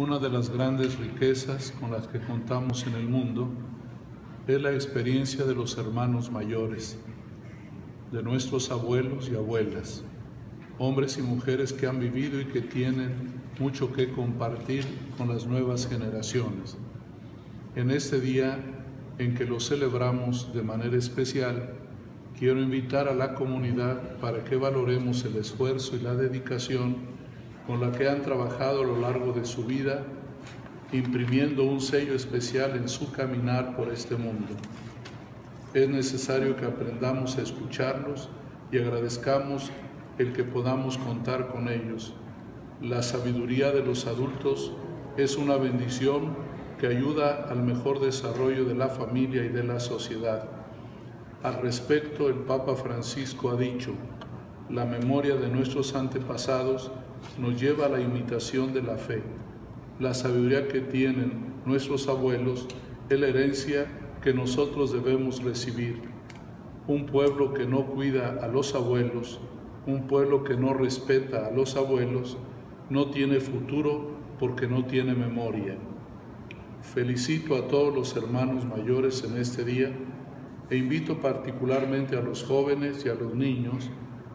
Una de las grandes riquezas con las que contamos en el mundo es la experiencia de los hermanos mayores, de nuestros abuelos y abuelas, hombres y mujeres que han vivido y que tienen mucho que compartir con las nuevas generaciones. En este día en que lo celebramos de manera especial, quiero invitar a la comunidad para que valoremos el esfuerzo y la dedicación con la que han trabajado a lo largo de su vida, imprimiendo un sello especial en su caminar por este mundo. Es necesario que aprendamos a escucharlos y agradezcamos el que podamos contar con ellos. La sabiduría de los adultos es una bendición que ayuda al mejor desarrollo de la familia y de la sociedad. Al respecto, el Papa Francisco ha dicho, la memoria de nuestros antepasados nos lleva a la imitación de la fe. La sabiduría que tienen nuestros abuelos es la herencia que nosotros debemos recibir. Un pueblo que no cuida a los abuelos, un pueblo que no respeta a los abuelos, no tiene futuro porque no tiene memoria. Felicito a todos los hermanos mayores en este día e invito particularmente a los jóvenes y a los niños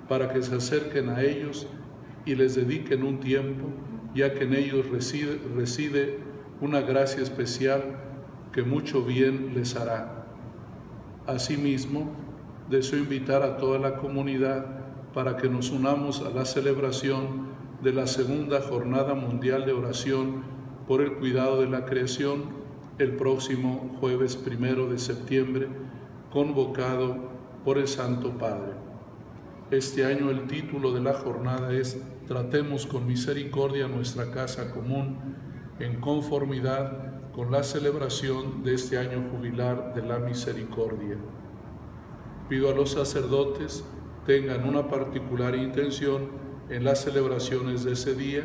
para que se acerquen a ellos y les dediquen un tiempo, ya que en ellos reside, reside una gracia especial que mucho bien les hará. Asimismo, deseo invitar a toda la comunidad para que nos unamos a la celebración de la segunda Jornada Mundial de Oración por el cuidado de la creación el próximo jueves primero de septiembre, convocado por el Santo Padre. Este año el título de la jornada es Tratemos con misericordia nuestra casa común en conformidad con la celebración de este año jubilar de la misericordia. Pido a los sacerdotes tengan una particular intención en las celebraciones de ese día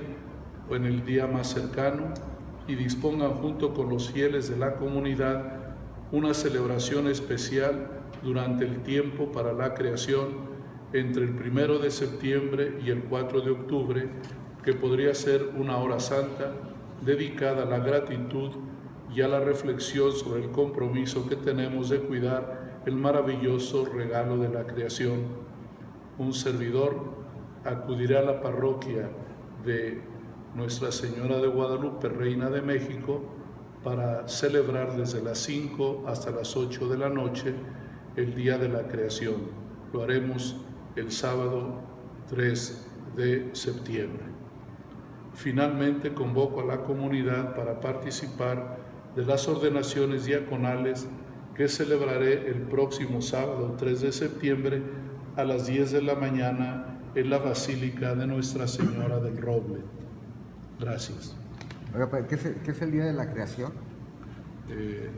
o en el día más cercano y dispongan junto con los fieles de la comunidad una celebración especial durante el tiempo para la creación entre el primero de septiembre y el 4 de octubre, que podría ser una hora santa dedicada a la gratitud y a la reflexión sobre el compromiso que tenemos de cuidar el maravilloso regalo de la creación. Un servidor acudirá a la parroquia de nuestra Señora de Guadalupe, Reina de México, para celebrar desde las 5 hasta las 8 de la noche el Día de la Creación. Lo haremos el sábado 3 de septiembre. Finalmente convoco a la comunidad para participar de las ordenaciones diaconales que celebraré el próximo sábado 3 de septiembre a las 10 de la mañana en la Basílica de Nuestra Señora del Roble. Gracias. Pues, ¿qué, es, el Día de la Creación? Eh,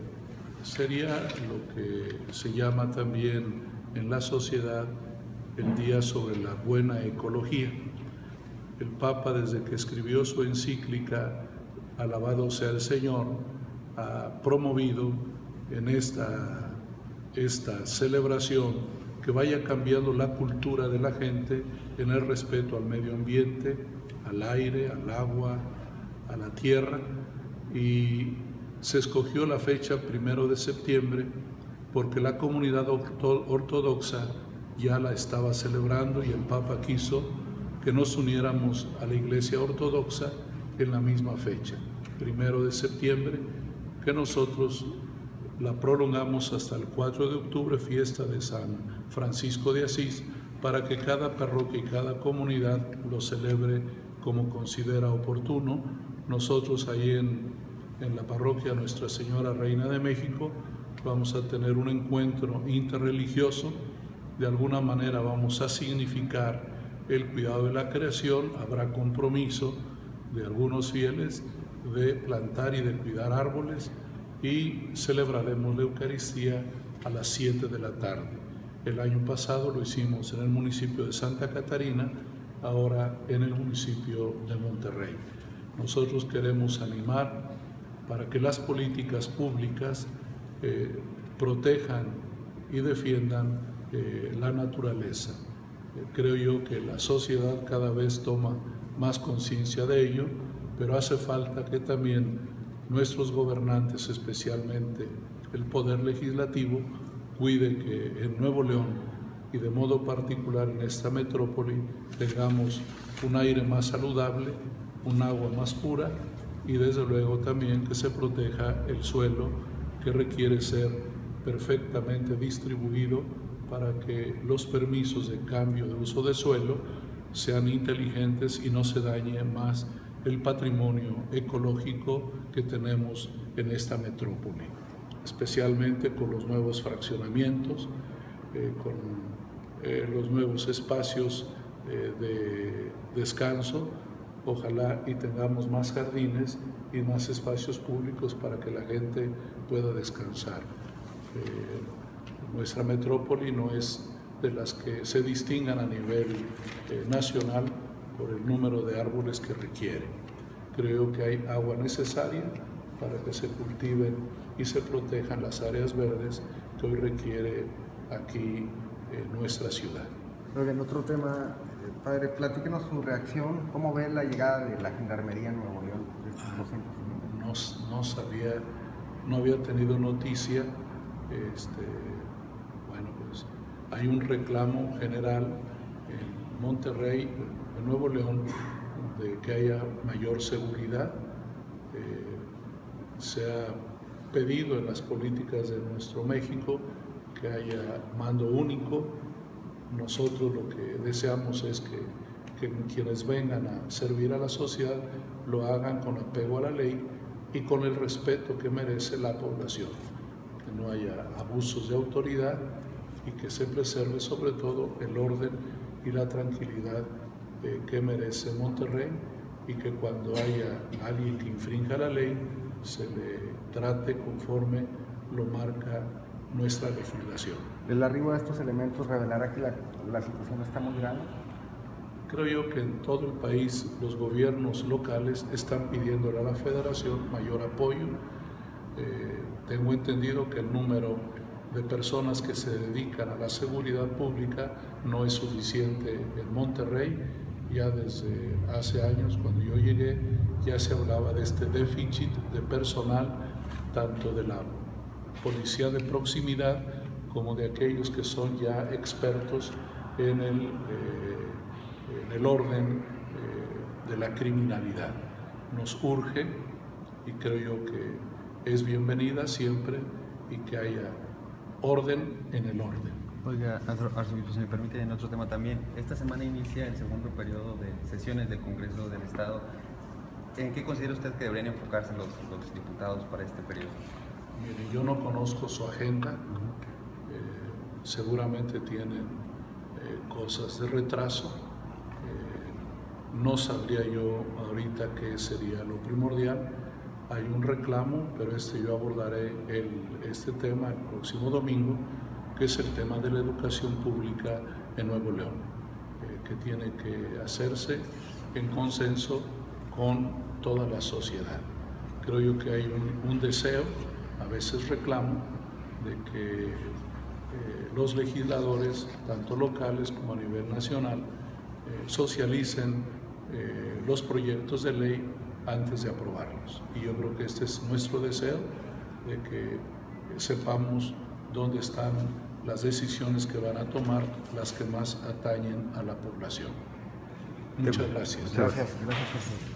sería lo que se llama también en la sociedad el Día sobre la Buena Ecología. El Papa, desde que escribió su encíclica, Alabado sea el Señor, ha promovido en esta, esta celebración que vaya cambiando la cultura de la gente en el respeto al medio ambiente, al aire, al agua, a la tierra, y se escogió la fecha primero de septiembre porque la comunidad ortodoxa ya la estaba celebrando y el Papa quiso que nos uniéramos a la Iglesia Ortodoxa en la misma fecha, primero de septiembre, que nosotros la prolongamos hasta el 4 de octubre, fiesta de San Francisco de Asís, para que cada parroquia y cada comunidad lo celebre como considera oportuno. Nosotros ahí en, en la parroquia Nuestra Señora Reina de México vamos a tener un encuentro interreligioso. De alguna manera vamos a significar el cuidado de la creación. Habrá compromiso de algunos fieles de plantar y de cuidar árboles y celebraremos la Eucaristía a las 7 de la tarde. El año pasado lo hicimos en el municipio de Santa Catarina ahora en el municipio de Monterrey. Nosotros queremos animar para que las políticas públicas eh, protejan y defiendan eh, la naturaleza. Eh, creo yo que la sociedad cada vez toma más conciencia de ello, pero hace falta que también nuestros gobernantes, especialmente el Poder Legislativo, cuide que en Nuevo León y de modo particular en esta metrópoli tengamos un aire más saludable, un agua más pura y desde luego también que se proteja el suelo que requiere ser perfectamente distribuido para que los permisos de cambio de uso de suelo sean inteligentes y no se dañe más el patrimonio ecológico que tenemos en esta metrópoli, especialmente con los nuevos fraccionamientos, eh, con eh, los nuevos espacios eh, de descanso, ojalá y tengamos más jardines y más espacios públicos para que la gente pueda descansar. Eh, nuestra metrópoli no es de las que se distingan a nivel nacional por el número de árboles que requiere. Creo que hay agua necesaria para que se cultiven y se protejan las áreas verdes que hoy requiere aquí nuestra ciudad. en otro tema, eh, padre, platíquenos su reacción, ¿cómo ve la llegada de la Gendarmería en Nuevo León? Ah, no, no, sabía, no había tenido noticia. Este, hay un reclamo general en Monterrey, en Nuevo León, de que haya mayor seguridad. Eh, se ha pedido en las políticas de nuestro México que haya mando único. Nosotros lo que deseamos es que, quienes vengan a servir a la sociedad lo hagan con apego a la ley y con el respeto que merece la población, que no haya abusos de autoridad y que se preserve sobre todo el orden y la tranquilidad eh, que merece Monterrey y que cuando haya alguien que infrinja la ley se le trate conforme lo marca nuestra legislación. ¿El arribo de estos elementos revelará que la, la situación está muy grave? Creo yo que en todo el país los gobiernos locales están pidiendo a la federación mayor apoyo. Eh, tengo entendido que el número de personas que se dedican a la seguridad pública no es suficiente en Monterrey. Ya desde hace años, cuando yo llegué, ya se hablaba de este déficit de personal, tanto de la policía de proximidad como de aquellos que son ya expertos en el, eh, en el orden eh, de la criminalidad. Nos urge y creo yo que es bienvenida siempre y que haya orden en el orden. Oiga, arzobispo, si me permite, en otro tema también, esta semana inicia el segundo periodo de sesiones del Congreso del Estado. ¿En qué considera usted que deberían enfocarse los, los diputados para este periodo? Mire, yo no conozco su agenda, eh, seguramente tienen eh, cosas de retraso. Eh, no sabría yo ahorita qué sería lo primordial. Hay un reclamo, pero este yo abordaré este tema el próximo domingo, que es el tema de la educación pública en Nuevo León, que tiene que hacerse en consenso con toda la sociedad. Creo yo que hay un, deseo a veces reclamo de que eh, los legisladores, tanto locales como a nivel nacional, eh, socialicen eh, los proyectos de ley antes de aprobarlos. Y yo creo que este es nuestro deseo, de que sepamos dónde están las decisiones que van a tomar, las que más atañen a la población. Muchas gracias. Gracias. gracias.